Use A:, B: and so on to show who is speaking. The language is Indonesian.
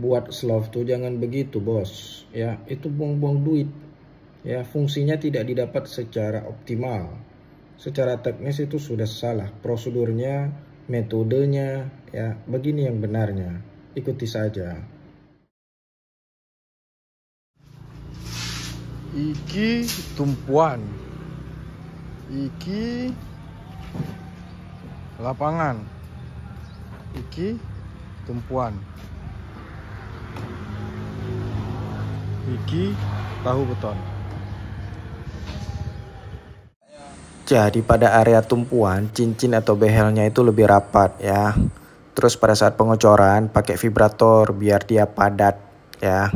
A: buat slove tuh jangan begitu bos. Ya itu buang-buang duit. Ya fungsinya tidak didapat secara optimal. Secara teknis itu sudah salah. Prosedurnya metodenya ya begini yang benarnya. Ikuti saja.
B: Iki tumpuan. Iki lapangan. Iki tumpuan. Iki tahu beton.
A: Jadi pada area tumpuan cincin atau behelnya itu lebih rapat ya. Terus pada saat pengocoran pakai vibrator biar dia padat ya